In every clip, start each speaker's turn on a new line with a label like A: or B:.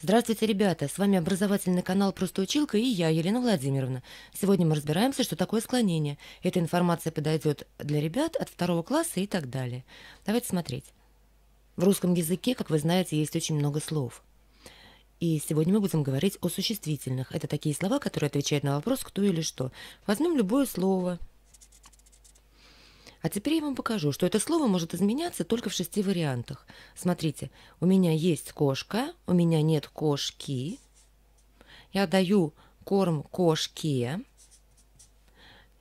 A: Здравствуйте, ребята! С вами образовательный канал «Просто училка» и я, Елена Владимировна. Сегодня мы разбираемся, что такое склонение. Эта информация подойдет для ребят от второго класса и так далее. Давайте смотреть. В русском языке, как вы знаете, есть очень много слов. И сегодня мы будем говорить о существительных. Это такие слова, которые отвечают на вопрос «кто» или «что». Возьмем любое слово, а теперь я вам покажу, что это слово может изменяться только в шести вариантах. Смотрите, у меня есть кошка, у меня нет кошки. Я даю корм кошке.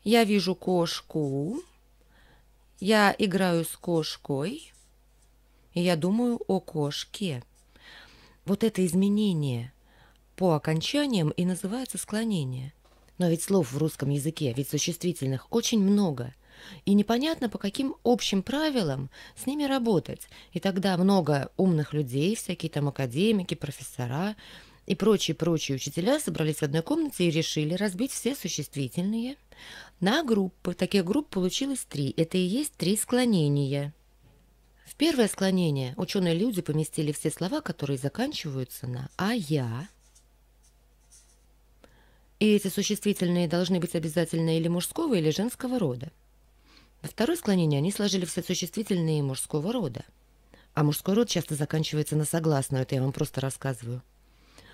A: Я вижу кошку. Я играю с кошкой. И я думаю о кошке. Вот это изменение по окончаниям и называется склонение. Но ведь слов в русском языке, ведь существительных очень много – и непонятно, по каким общим правилам с ними работать. И тогда много умных людей, всякие там академики, профессора и прочие-прочие учителя собрались в одной комнате и решили разбить все существительные на группы. Таких групп получилось три. Это и есть три склонения. В первое склонение ученые люди поместили все слова, которые заканчиваются на «а я», и эти существительные должны быть обязательно или мужского, или женского рода. Во второе склонение они сложили все существительные мужского рода. А мужской род часто заканчивается на согласную, это я вам просто рассказываю.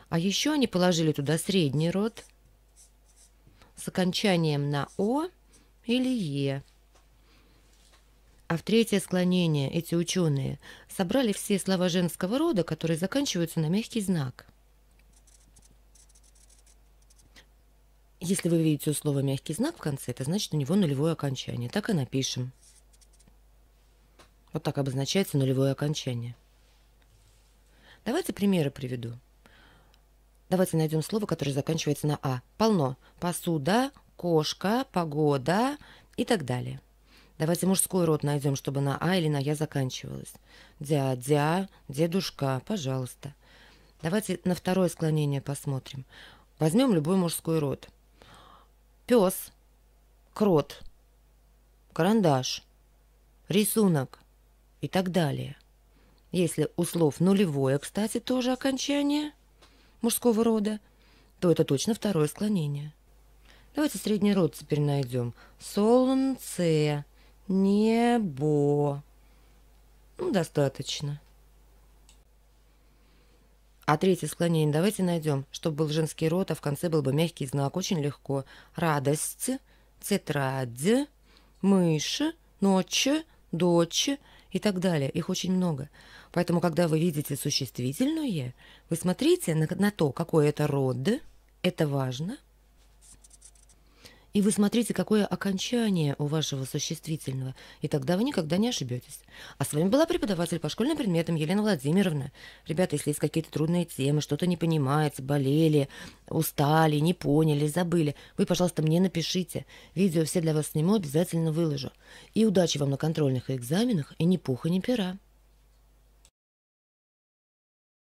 A: А еще они положили туда средний род с окончанием на «о» или «е». А в третье склонение эти ученые собрали все слова женского рода, которые заканчиваются на мягкий знак – Если вы видите у слова мягкий знак в конце, это значит у него нулевое окончание. Так и напишем. Вот так обозначается нулевое окончание. Давайте примеры приведу. Давайте найдем слово, которое заканчивается на «а». Полно. Посуда, кошка, погода и так далее. Давайте мужской род найдем, чтобы на «а» или на «я» заканчивалось. Дядя, дедушка, пожалуйста. Давайте на второе склонение посмотрим. Возьмем любой мужской род пес, крот, карандаш, рисунок и так далее. Если у слов нулевое, кстати, тоже окончание мужского рода, то это точно второе склонение. Давайте средний род теперь найдем. Солнце, небо. Ну, достаточно. А третье склонение давайте найдем, чтобы был женский род, а в конце был бы мягкий знак. Очень легко. Радость, тетрадь, мышь, ночь, дочь и так далее. Их очень много. Поэтому, когда вы видите существительное, вы смотрите на, на то, какой это род. Это важно. И вы смотрите, какое окончание у вашего существительного, и тогда вы никогда не ошибетесь. А с вами была преподаватель по школьным предметам Елена Владимировна. Ребята, если есть какие-то трудные темы, что-то не понимаете, болели, устали, не поняли, забыли, вы, пожалуйста, мне напишите. Видео все для вас сниму, обязательно выложу. И удачи вам на контрольных экзаменах, и ни пуха, ни пера.